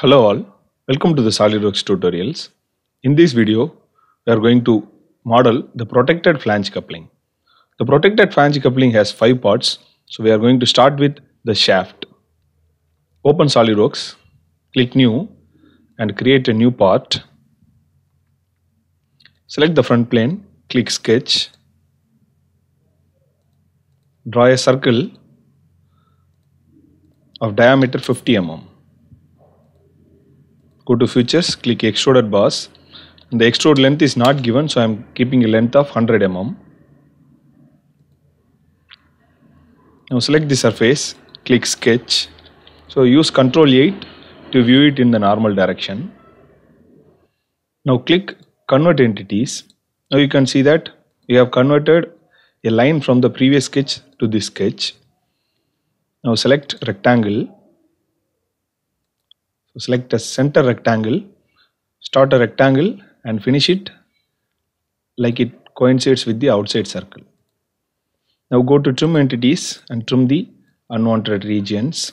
Hello all, welcome to the SolidWorks tutorials. In this video, we are going to model the protected flange coupling. The protected flange coupling has five parts, so we are going to start with the shaft. Open SolidWorks, click new and create a new part. Select the front plane, click sketch, draw a circle of diameter 50 mm. Go to features, click extruded boss. The extrude length is not given, so I am keeping a length of 100 mm. Now select the surface, click sketch. So use Ctrl 8 to view it in the normal direction. Now click convert entities. Now you can see that we have converted a line from the previous sketch to this sketch. Now select rectangle. So select a center rectangle, start a rectangle and finish it like it coincides with the outside circle. Now go to trim entities and trim the unwanted regions.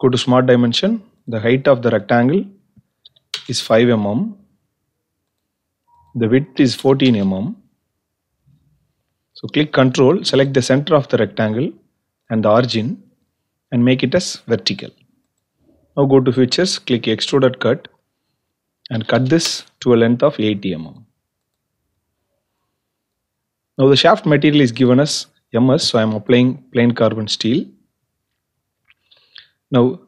Go to smart dimension. The height of the rectangle is 5 mm. The width is 14 mm. So click control, select the center of the rectangle and the origin and make it as vertical. Now go to features, click extruded cut and cut this to a length of 80 mm. Now the shaft material is given as MS, so I am applying plain carbon steel. Now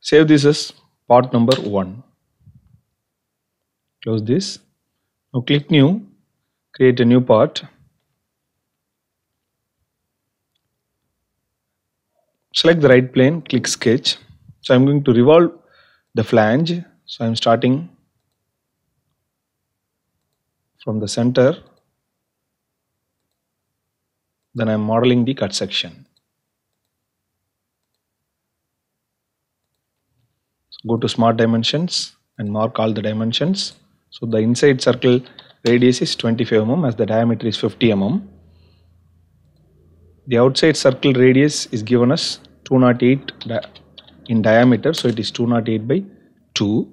save this as part number 1. Close this. Now click new, create a new part. Select the right plane, click sketch. So I'm going to revolve the flange. So I'm starting from the center. Then I'm modeling the cut section. So go to smart dimensions and mark all the dimensions. So the inside circle radius is 25 mm as the diameter is 50 mm. The outside circle radius is given as 208 di in diameter so it is 208 by 2.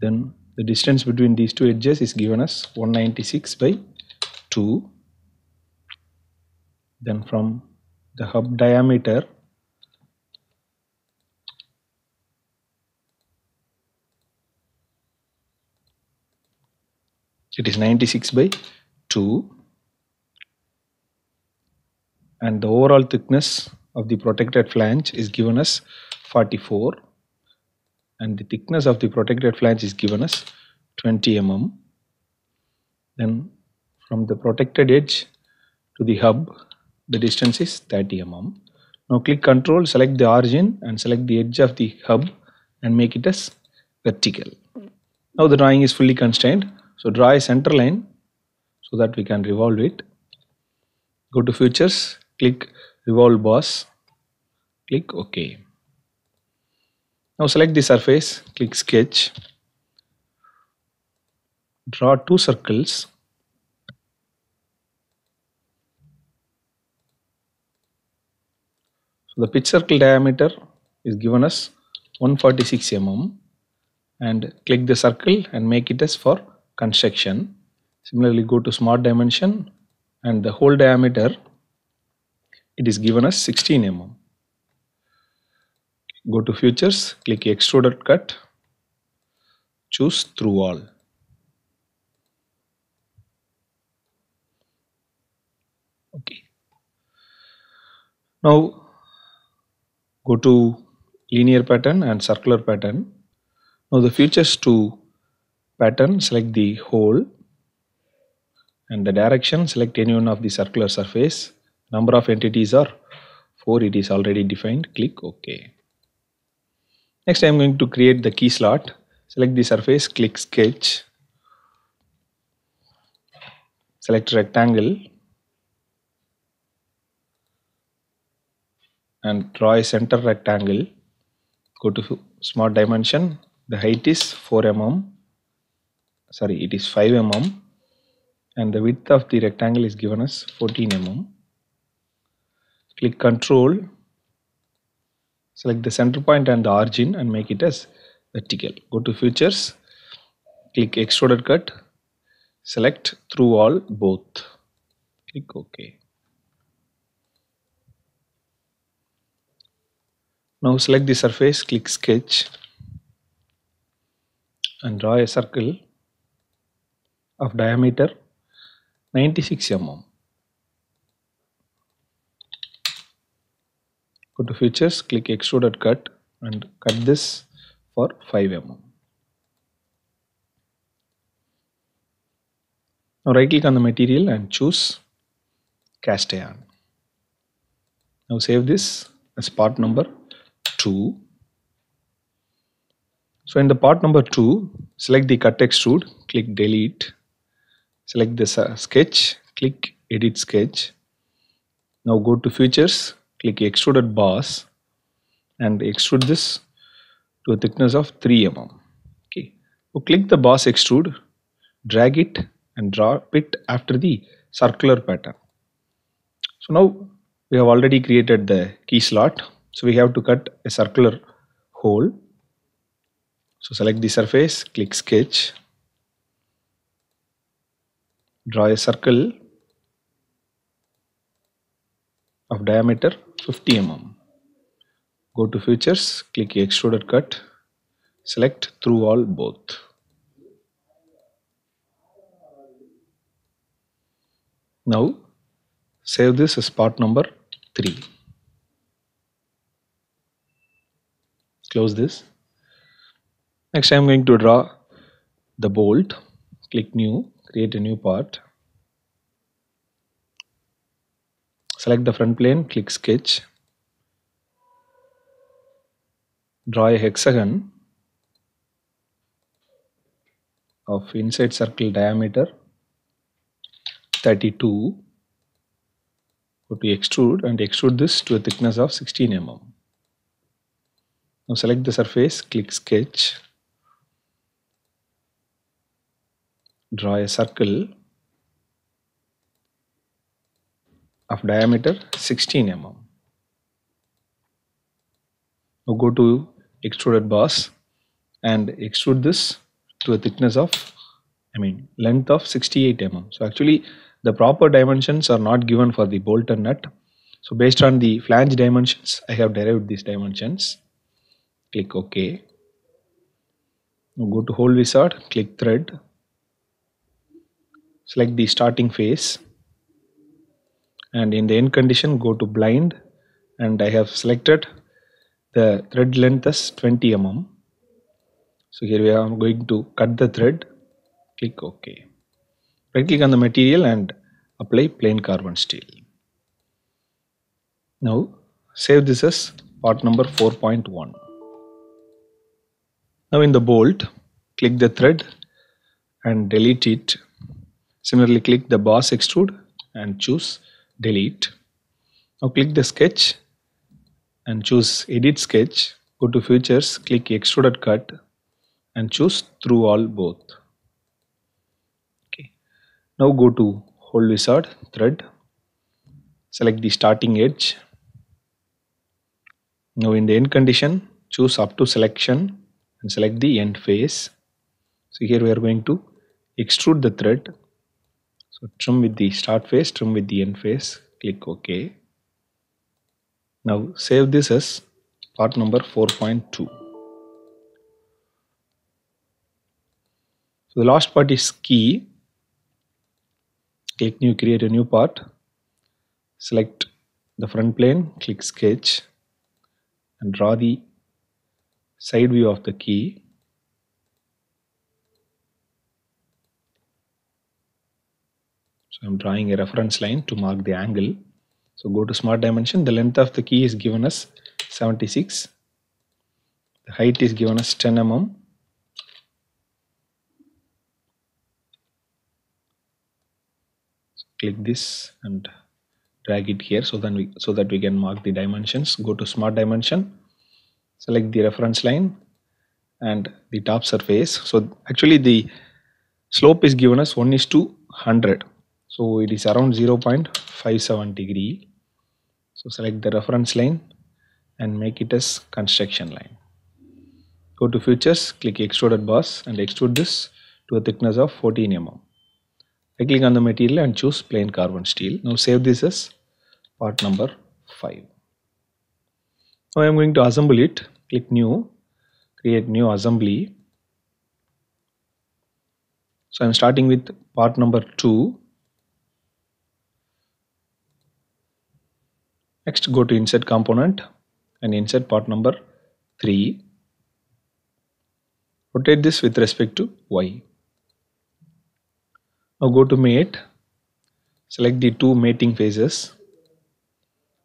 Then the distance between these two edges is given as 196 by 2. Then from the hub diameter it is 96 by 2 and the overall thickness of the protected flange is given as 44 and the thickness of the protected flange is given as 20 mm. Then from the protected edge to the hub the distance is 30 mm. Now click control select the origin and select the edge of the hub and make it as vertical. Now the drawing is fully constrained. So draw a center line so that we can revolve it. Go to features, click revolve boss, click OK. Now select the surface, click sketch, draw two circles. So the pitch circle diameter is given as 146 mm and click the circle and make it as for construction. Similarly, go to smart dimension and the hole diameter it is given as 16 mm. Go to features, click extruded cut, choose through all. Okay. Now go to linear pattern and circular pattern. Now the features to pattern select the hole and the direction select any one of the circular surface number of entities are 4 it is already defined. Click ok. Next I am going to create the key slot. Select the surface click sketch. Select rectangle. And draw a center rectangle. Go to smart dimension. The height is 4 mm. Sorry it is 5 mm. And the width of the rectangle is given as 14 mm click control select the center point and the origin and make it as vertical. Go to features click extruded cut select through all both. Click ok. Now select the surface click sketch and draw a circle of diameter 96 mm Go to features, click extruded cut and cut this for 5 mm. Now right click on the material and choose cast iron. Now save this as part number 2. So in the part number 2, select the cut extrude, click delete, select this uh, sketch, click edit sketch. Now go to features, click extruded boss and extrude this to a thickness of 3 mm. Okay. So click the boss extrude, drag it and drop it after the circular pattern. So now we have already created the key slot. So we have to cut a circular hole. So select the surface, click sketch, draw a circle of diameter 50 mm. Go to features, click extruded cut, select through all both. Now save this as part number 3. Close this. Next I am going to draw the bolt. Click new, create a new part. Select the front plane, click sketch. Draw a hexagon of inside circle diameter 32. Go to extrude and extrude this to a thickness of 16 mm. Now select the surface, click sketch. Draw a circle of diameter 16 mm. Now go to extruded boss and extrude this to a thickness of I mean length of 68 mm. So actually the proper dimensions are not given for the bolt and nut. So based on the flange dimensions I have derived these dimensions. Click OK. Now go to hole wizard, click thread. Select the starting face and in the end condition go to blind and I have selected the thread length as 20 mm. So here we are going to cut the thread, click OK. Right click on the material and apply plain carbon steel. Now save this as part number 4.1. Now in the bolt, click the thread and delete it. Similarly click the boss extrude and choose delete. Now click the sketch and choose edit sketch. Go to features, click extruded cut and choose through all both. Okay. Now go to hole wizard thread. Select the starting edge. Now in the end condition, choose up to selection and select the end face. So here we are going to extrude the thread so trim with the start face, trim with the end face, click OK. Now save this as part number 4.2. So the last part is key. Click new, create a new part. Select the front plane, click sketch and draw the side view of the key. So I'm drawing a reference line to mark the angle. So go to smart dimension. The length of the key is given as 76. The height is given as 10 mm. Click this and drag it here so that we so that we can mark the dimensions. Go to smart dimension. Select the reference line and the top surface. So actually the slope is given as 1 is to 100 so it is around 0.57 degree So select the reference line and make it as construction line. Go to features, click extruded boss and extrude this to a thickness of 14 mm. I click on the material and choose plain carbon steel. Now save this as part number 5. Now I am going to assemble it. Click new, create new assembly. So I am starting with part number 2. Next go to insert component and insert part number 3. Rotate this with respect to Y. Now go to mate, select the two mating faces,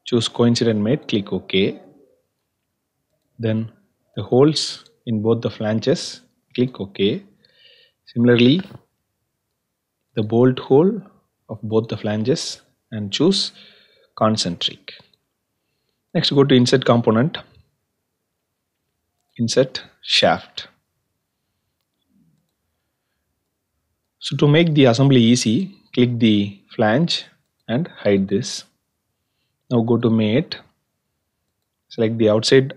choose coincident mate, click OK. Then the holes in both the flanges, click OK. Similarly, the bolt hole of both the flanges and choose concentric. Next go to insert component, insert shaft. So to make the assembly easy, click the flange and hide this. Now go to mate, select the outside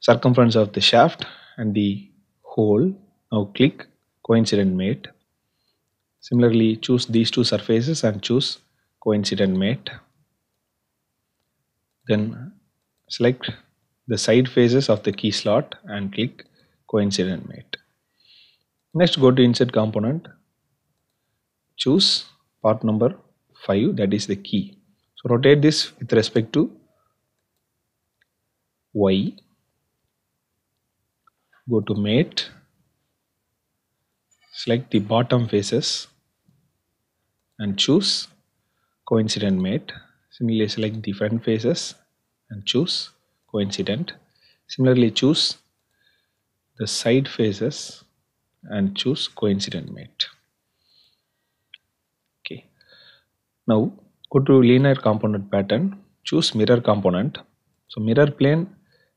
circumference of the shaft and the hole. Now click coincident mate. Similarly, choose these two surfaces and choose coincident mate. Then select the side faces of the key slot and click coincident mate. Next go to insert component. Choose part number 5 that is the key. So rotate this with respect to Y. Go to mate. Select the bottom faces and choose coincident mate. Similarly select the front faces and choose coincident. Similarly choose the side faces and choose coincident mate. Okay. Now go to linear component pattern, choose mirror component. So mirror plane,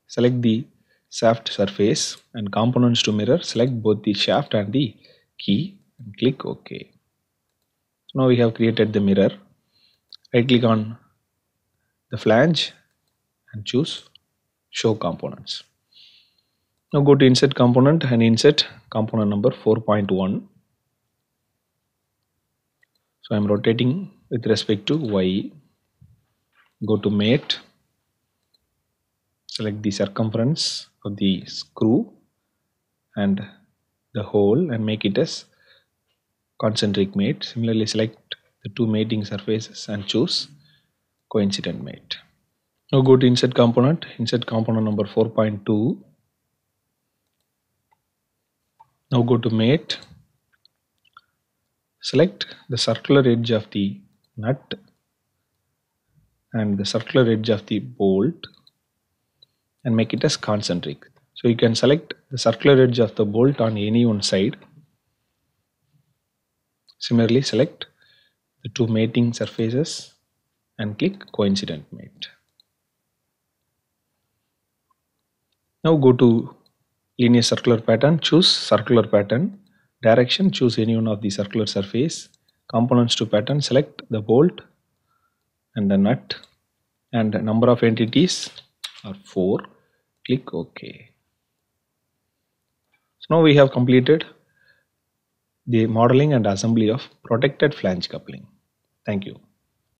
select the shaft surface and components to mirror, select both the shaft and the key and click OK. So now we have created the mirror. Right click on the flange and choose show components. Now go to insert component and insert component number 4.1. So I am rotating with respect to Y. Go to mate. Select the circumference of the screw and the hole and make it as concentric mate. Similarly select the two mating surfaces and choose coincident mate. Now go to insert component, insert component number 4.2 now go to mate. Select the circular edge of the nut and the circular edge of the bolt and make it as concentric. So you can select the circular edge of the bolt on any one side. Similarly select the two mating surfaces and click coincident mate. Now go to linear circular pattern. Choose circular pattern. Direction choose any one of the circular surface. Components to pattern select the bolt and the nut. And number of entities are 4 click ok. So now we have completed the modeling and assembly of protected flange coupling. Thank you